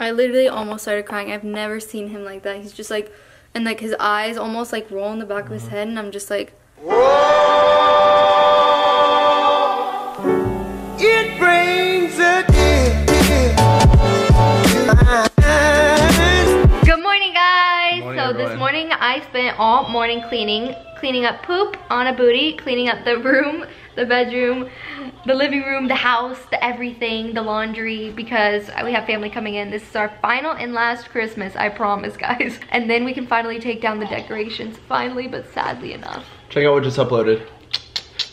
I literally almost started crying. I've never seen him like that. He's just like, and like his eyes almost like roll in the back of his uh-huh. head, and I'm just like, It brings a Good morning, guys. morning, so this morning I spent all morning cleaning, cleaning up poop on a booty, cleaning up the room, the bedroom, the living room, the house, the everything, the laundry, because we have family coming in. This is our final and last Christmas, I promise, guys. And then we can finally take down the decorations, finally, but sadly enough. Check out what just uploaded.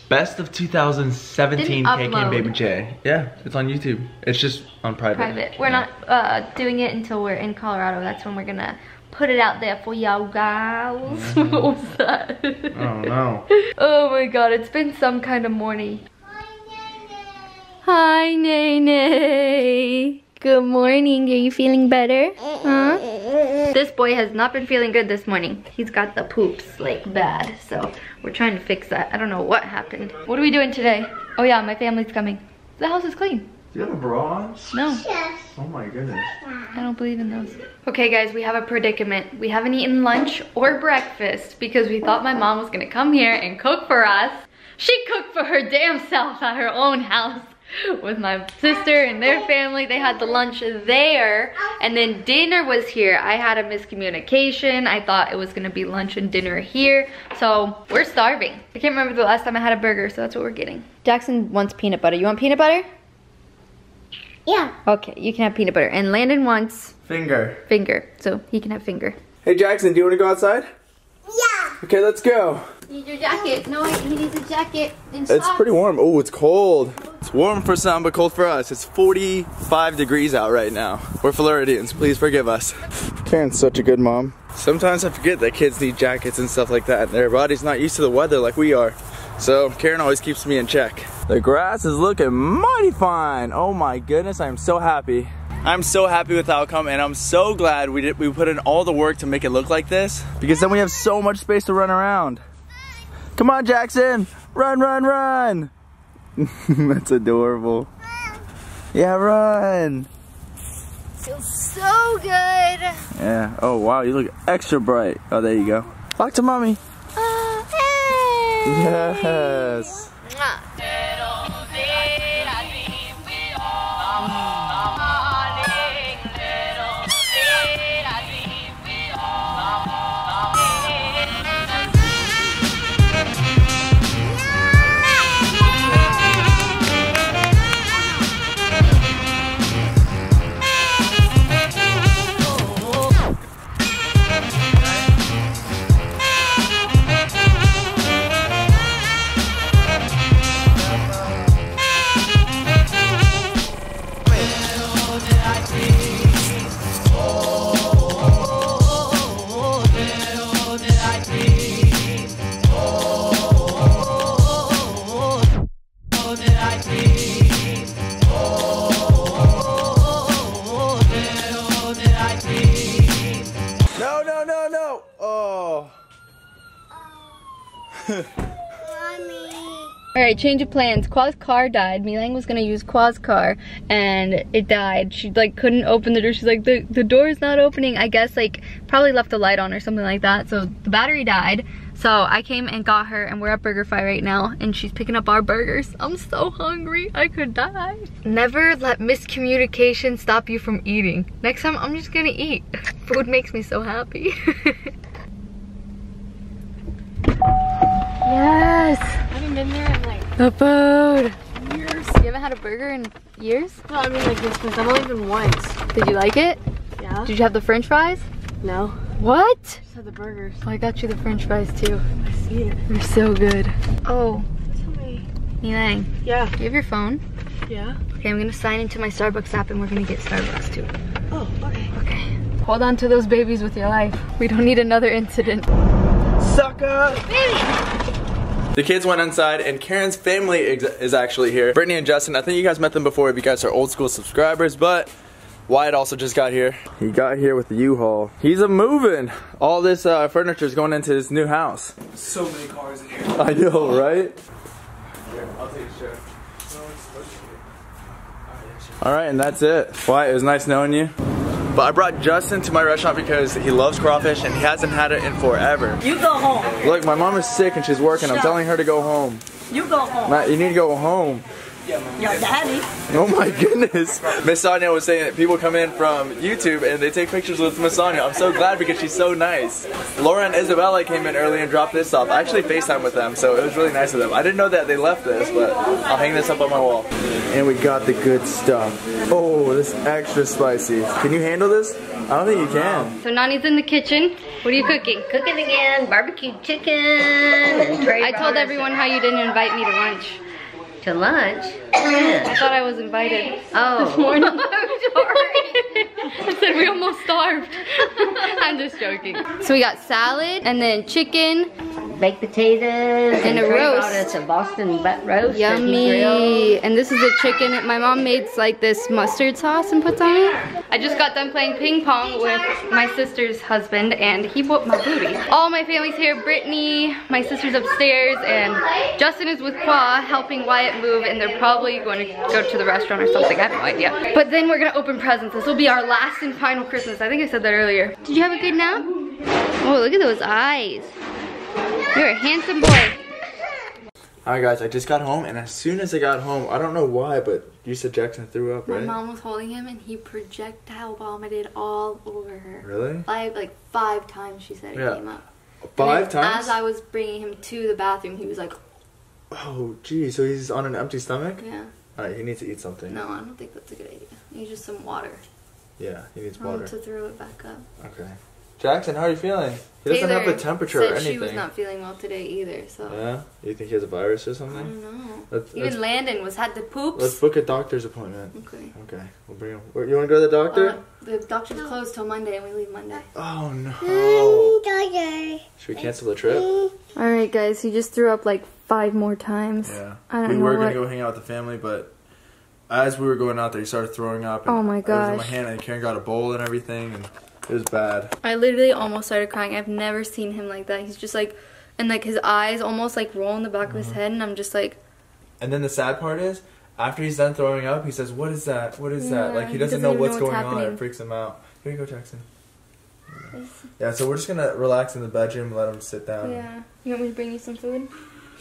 Best of 2017 Didn't KK and. Baby J. Yeah, it's on YouTube. It's just on private. Private. We're Yeah. not uh, doing it until we're in Colorado. That's when we're gonna put it out there for y'all guys. what was that? Oh no. Oh my god, it's been some kind of morning. Hi, Nene. Good morning. Are you feeling better? Huh? This boy has not been feeling good this morning. He's got the poops like bad. So we're trying to fix that. I don't know what happened. What are we doing today? Oh yeah, my family's coming. The house is clean. Do you have a bra on? No, Oh my goodness. I don't believe in those. Okay guys, we have a predicament. We haven't eaten lunch or breakfast because we thought my mom was gonna come here and cook for us. She cooked for her damn self at her own house with my sister and their family. They had the lunch there and then dinner was here. I had a miscommunication. I thought it was gonna be lunch and dinner here. So we're starving. I can't remember the last time I had a burger, so that's what we're getting. Jackson wants peanut butter. You want peanut butter? Yeah. Okay, you can have peanut butter. And Landon wants Finger. finger, so he can have finger. Hey Jackson, do you want to go outside? Yeah. Okay, let's go. Need your jacket. No, he needs a jacket. And It's pretty warm. Oh, it's cold. It's warm for some, but cold for us. It's 45 degrees out right now. We're Floridians. Please forgive us. Keren's such a good mom. Sometimes I forget that kids need jackets and stuff like that. And their body's not used to the weather like we are. So Keren always keeps me in check. The grass is looking mighty fine. Oh my goodness, I'm so happy. I'm so happy with the outcome and I'm so glad we did we put in all the work to make it look like this because then we have so much space to run around. Come on, Jackson! Run, run, run! That's adorable. Yeah, run! Feels so good. Yeah. Oh, wow, you look extra bright. Oh, there you go. Talk to mommy. Uh, hey. Yes. Mwah. No, no, no, no. Oh. All right, change of plans. Khoa's car died. Milang was gonna use Khoa's car, and it died. She like couldn't open the door. She's like, the the door is not opening. I guess like probably left the light on or something like that. So the battery died. So I came and got her, and we're at Burger BurgerFi right now, and she's picking up our burgers. I'm so hungry, I could die. Never let miscommunication stop you from eating. Next time, I'm just gonna eat. Food makes me so happy. yes. I haven't been there in like The food. years. You haven't had a burger in years? No, I mean like this place. I've only been once. Did you like it? Yeah. Did you have the french fries? No. What? Just the burgers. Oh, I got you the french fries too. I see it. They're so good. Oh, Tell me. Nilang, Yeah. do you have your phone? Yeah. Okay, I'm gonna sign into my Starbucks app and we're gonna get Starbucks too. Oh, okay. Okay. Hold on to those babies with your life. We don't need another incident. Sucker! The kids went inside and Keren's family is actually here. Brittany and Justin, I think you guys met them before if you guys are old school subscribers, but Wyatt also just got here. He got here with the U-Haul. He's a moving. All this uh, furniture is going into his new house. So many cars in here. I know, right? I'll take a share. All right, and that's it. Wyatt, it was nice knowing you. But I brought Justin to my restaurant because he loves crawfish and he hasn't had it in forever. You go home. Look, my mom is sick and she's working. I'm telling her to go home. You go home. Matt, you need to go home. Your daddy. Oh my goodness. Miss Sonia was saying that people come in from YouTube and they take pictures with Miss Sonia. I'm so glad because she's so nice. Laura and Isabella came in early and dropped this off. I actually FaceTime with them, so it was really nice of them. I didn't know that they left this, but I'll hang this up on my wall. And we got the good stuff. Oh, this extra spicy. Can you handle this? I don't think you can. So Nani's in the kitchen. What are you cooking? Cooking again, barbecue chicken. I told everyone how you didn't invite me to lunch. To lunch. I thought I was invited. Oh, morning. I'm sorry. I said we almost starved. I'm just joking. So we got salad and then chicken. Baked potatoes And a roast. us a Boston butt roast. that he grilled. Yummy. And this is the chicken. My mom made like this mustard sauce and puts on it. I just got done playing ping pong with my sister's husband and he whooped my booty. All my family's here. Brittany, my sister's upstairs, and Justin is with Khoa helping Wyatt move and they're probably going to go to the restaurant or something. I have no idea. But then we're gonna open presents. This will be our last and final Christmas. I think I said that earlier. Did you have a good nap? Oh, look at those eyes. You're a handsome boy. Alright guys, I just got home and as soon as I got home, I don't know why, but you said Jackson threw up, right? My mom was holding him and he projectile vomited all over her. Really? Five, like five times she said it Yeah. came up. Five times? As I was bringing him to the bathroom, he was like, Oh, geez, so he's on an empty stomach? yeah, Alright, he needs to eat something. no, I don't think that's a good idea. Need just some water. Yeah, he needs I want water. to throw it back up. Okay. Jackson, how are you feeling? He doesn't have Taylor the temperature said or anything. she was not feeling well today either, so Yeah? You think he has a virus or something? I something? don't know. Let's, Even let's, Landon was had the poops. let's book a doctor's appointment. okay. Okay, we'll bring him. You want to go to the doctor? Uh, the doctor's closed till Monday and we leave Monday. oh no. Should we cancel the trip? All right, guys, he just threw up like five more times. Yeah. I don't we know were gonna what- go hang out with the family, but as we were going out there, he started throwing up. And Oh my I was in my hand, and Keren got a bowl and everything, and it was bad. I literally almost started crying. I've never seen him like that. He's just like, and like his eyes almost like roll in the back of Uh-huh. his head, and I'm just like, And then the sad part is, after he's done throwing up, he says, "What is that? What is that?" Like he he doesn't, doesn't know what's know what's going on. It freaks him out. Here you go, Jackson. Yeah, so we're just gonna relax in the bedroom, let him sit down. yeah. You want me to bring you some food?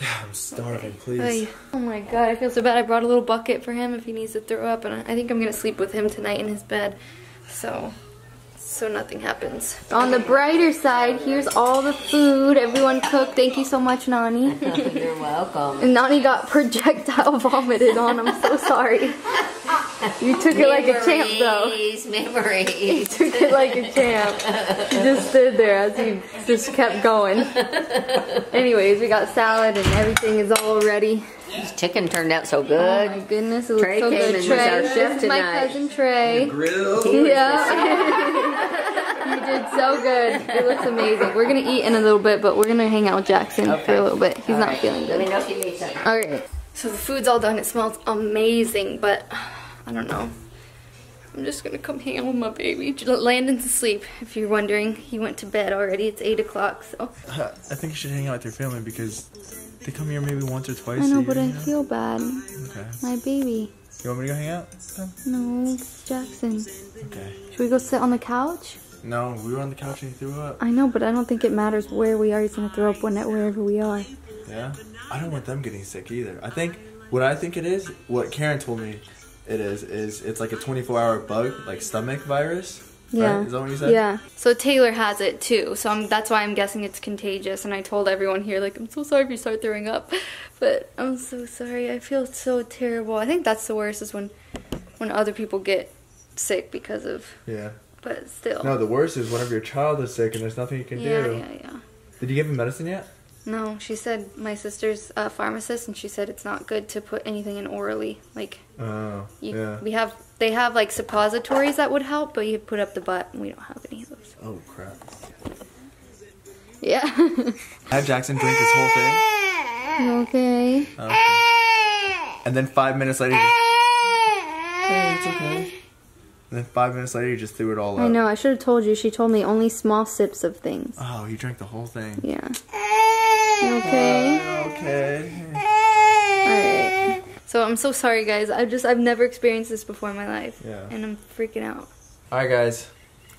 Yeah, I'm starving, please. Oh my god, I feel so bad. I brought a little bucket for him if he needs to throw up, and I I think I'm gonna sleep with him tonight in his bed. So, so nothing happens. On the brighter side, here's all the food everyone cooked. Thank you so much, Nani. You're welcome. And Nani got projectile vomited on. I'm so sorry. You took it like a champ, though. Memories, memories. took it like a champ. She just stood there as he just kept going. Anyways, we got salad and everything is all ready. This chicken turned out so good. Oh good. my goodness, it looks Trey so came good. and was Trey, our chef this is my cousin Trey. Grill. Yeah. you did so good. It looks amazing. We're gonna eat in a little bit, but we're gonna hang out with Jackson for a little bit. He's All not right. feeling Let me good. know if you need something. Alright. So the food's all done. It smells amazing, but I don't know. I'm just gonna come hang out with my baby. Landon's asleep, if you're wondering. He went to bed already. It's 8 o'clock, so. Uh, I think you should hang out with your family because they come here maybe once or twice I know, a but year. I you know? feel bad. Okay. My baby. You want me to go hang out? No, it's Jackson. Okay. Should we go sit on the couch? No, we were on the couch and he threw up. I know, but I don't think it matters where we are. He's gonna throw up when wherever we are. Yeah? I don't want them getting sick either. I think what I think it is, what Keren told me it is, is it's like a 24 hour bug, like stomach virus. Yeah. Right? Is that what you said? Yeah. So Taylor has it too. So I'm, that's why I'm guessing it's contagious. And I told everyone here, like, I'm so sorry if you start throwing up, but I'm so sorry. I feel so terrible. I think that's the worst is when, when other people get sick because of. Yeah. But still. No, the worst is whenever your child is sick and there's nothing you can yeah, do. yeah, yeah. Did you give him medicine yet? No, she said my sister's a pharmacist, and she said it's not good to put anything in orally. Like Oh, you, yeah. we have, they have like suppositories that would help, but you put up the butt, and we don't have any of those. Oh, crap. Yeah. Have Jackson drink this whole thing. okay. Okay. And then five minutes later, just, Hey, it's okay. And then five minutes later, you just threw it all up. I know. I should have told you. She told me only small sips of things. Oh, he drank the whole thing. Yeah. You okay. Okay. All right. So I'm so sorry, guys. I just I've never experienced this before in my life, Yeah. and I'm freaking out. All right, guys.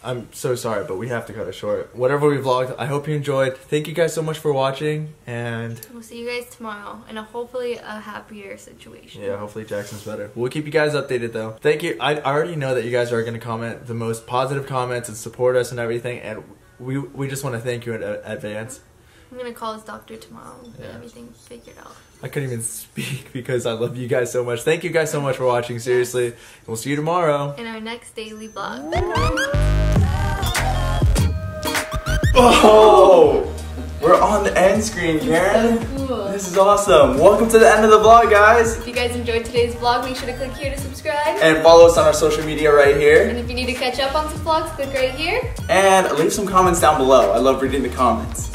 I'm so sorry, but we have to cut it short. Whatever we vlogged, I hope you enjoyed. Thank you guys so much for watching, and We'll see you guys tomorrow in a hopefully a happier situation. yeah, hopefully Jackson's better. We'll keep you guys updated though. Thank you. I I already know that you guys are going to comment the most positive comments and support us and everything, and we we just want to thank you in a- advance. I'm gonna call his doctor tomorrow and get everything figured out. I couldn't even speak because I love you guys so much. Thank you guys so much for watching. Seriously, we'll see you tomorrow. In our next daily vlog. Oh, we're on the end screen, Keren. This is awesome. Welcome to the end of the vlog, guys. If you guys enjoyed today's vlog, make sure to click here to subscribe. And follow us on our social media right here. And if you need to catch up on some vlogs, click right here. And leave some comments down below. I love reading the comments.